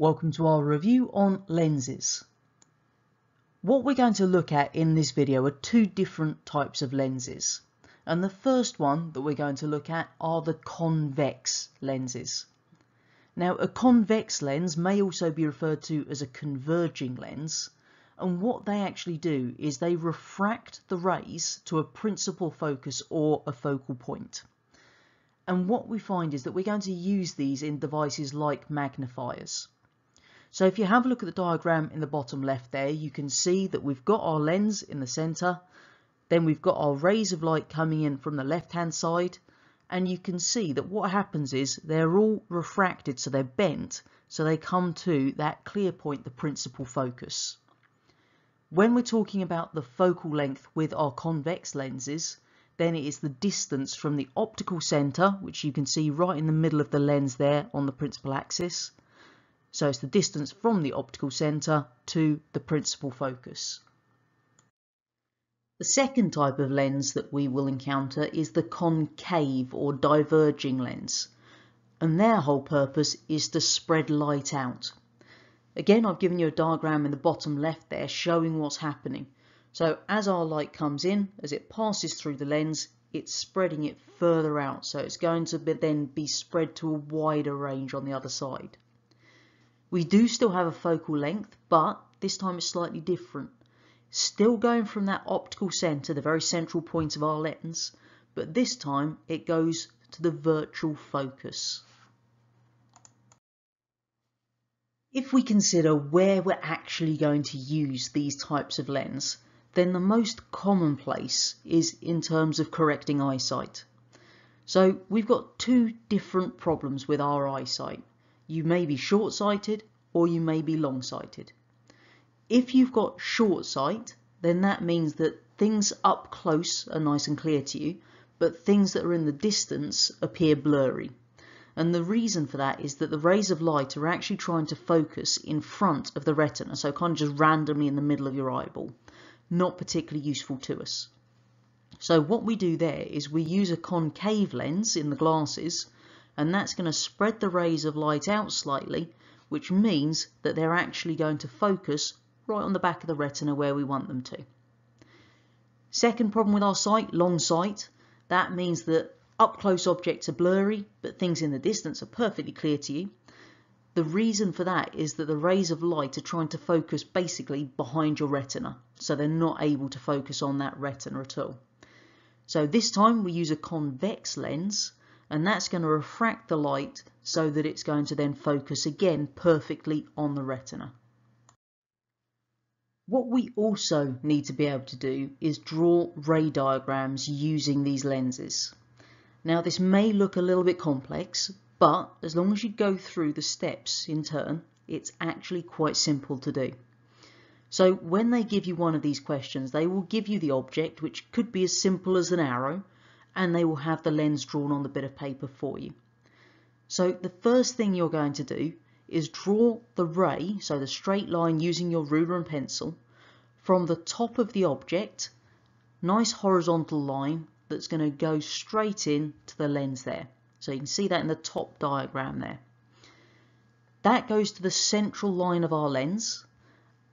Welcome to our review on lenses. What we're going to look at in this video are two different types of lenses. And the first one that we're going to look at are the convex lenses. Now a convex lens may also be referred to as a converging lens and what they actually do is they refract the rays to a principal focus or a focal point. And what we find is that we're going to use these in devices like magnifiers. So if you have a look at the diagram in the bottom left there, you can see that we've got our lens in the center, then we've got our rays of light coming in from the left hand side, and you can see that what happens is they're all refracted, so they're bent, so they come to that clear point, the principal focus. When we're talking about the focal length with our convex lenses, then it is the distance from the optical center, which you can see right in the middle of the lens there on the principal axis, so it's the distance from the optical centre to the principal focus. The second type of lens that we will encounter is the concave or diverging lens. And their whole purpose is to spread light out. Again, I've given you a diagram in the bottom left there showing what's happening. So as our light comes in, as it passes through the lens, it's spreading it further out. So it's going to be, then be spread to a wider range on the other side. We do still have a focal length, but this time it's slightly different. Still going from that optical centre, the very central point of our lens, but this time it goes to the virtual focus. If we consider where we're actually going to use these types of lens, then the most commonplace is in terms of correcting eyesight. So we've got two different problems with our eyesight. You may be short-sighted or you may be long-sighted. If you've got short sight, then that means that things up close are nice and clear to you, but things that are in the distance appear blurry. And the reason for that is that the rays of light are actually trying to focus in front of the retina, so kind of just randomly in the middle of your eyeball. Not particularly useful to us. So what we do there is we use a concave lens in the glasses and that's going to spread the rays of light out slightly, which means that they're actually going to focus right on the back of the retina where we want them to. Second problem with our sight, long sight. That means that up close objects are blurry, but things in the distance are perfectly clear to you. The reason for that is that the rays of light are trying to focus basically behind your retina, so they're not able to focus on that retina at all. So this time we use a convex lens and that's going to refract the light so that it's going to then focus again perfectly on the retina. What we also need to be able to do is draw ray diagrams using these lenses. Now this may look a little bit complex, but as long as you go through the steps in turn, it's actually quite simple to do. So when they give you one of these questions, they will give you the object, which could be as simple as an arrow, and they will have the lens drawn on the bit of paper for you. So the first thing you're going to do is draw the ray, so the straight line using your ruler and pencil, from the top of the object, nice horizontal line that's going to go straight in to the lens there. So you can see that in the top diagram there. That goes to the central line of our lens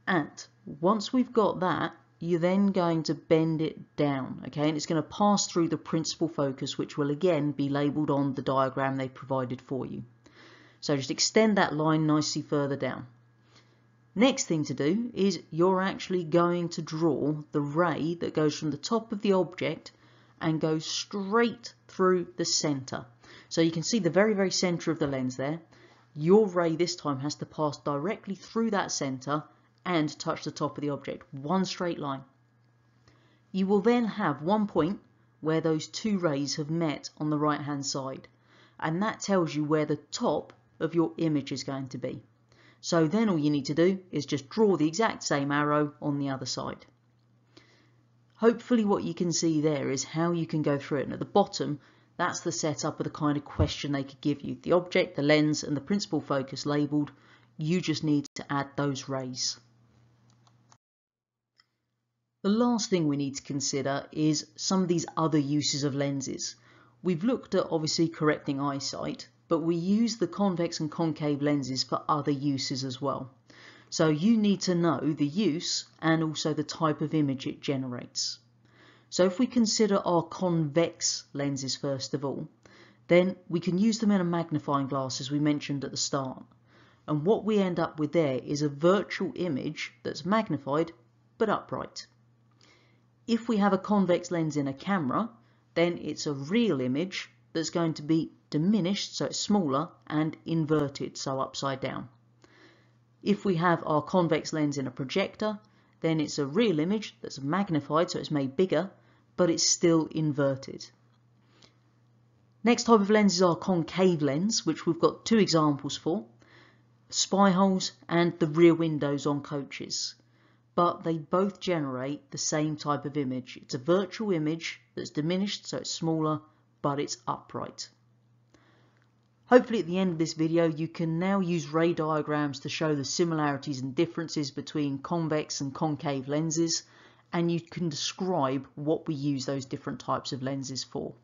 and once we've got that you're then going to bend it down, okay? And it's going to pass through the principal focus, which will again be labelled on the diagram they provided for you. So just extend that line nicely further down. Next thing to do is you're actually going to draw the ray that goes from the top of the object and goes straight through the center. So you can see the very, very center of the lens there. Your ray this time has to pass directly through that center and touch the top of the object, one straight line. You will then have one point where those two rays have met on the right hand side and that tells you where the top of your image is going to be. So then all you need to do is just draw the exact same arrow on the other side. Hopefully what you can see there is how you can go through it and at the bottom that's the setup of the kind of question they could give you. The object, the lens and the principal focus labelled, you just need to add those rays. The last thing we need to consider is some of these other uses of lenses. We've looked at obviously correcting eyesight, but we use the convex and concave lenses for other uses as well. So you need to know the use and also the type of image it generates. So if we consider our convex lenses first of all, then we can use them in a magnifying glass as we mentioned at the start. And what we end up with there is a virtual image that's magnified but upright. If we have a convex lens in a camera, then it's a real image that's going to be diminished, so it's smaller, and inverted, so upside down. If we have our convex lens in a projector, then it's a real image that's magnified, so it's made bigger, but it's still inverted. Next type of lens is our concave lens, which we've got two examples for, spy holes and the rear windows on coaches. But they both generate the same type of image. It's a virtual image that's diminished, so it's smaller, but it's upright. Hopefully at the end of this video you can now use ray diagrams to show the similarities and differences between convex and concave lenses and you can describe what we use those different types of lenses for.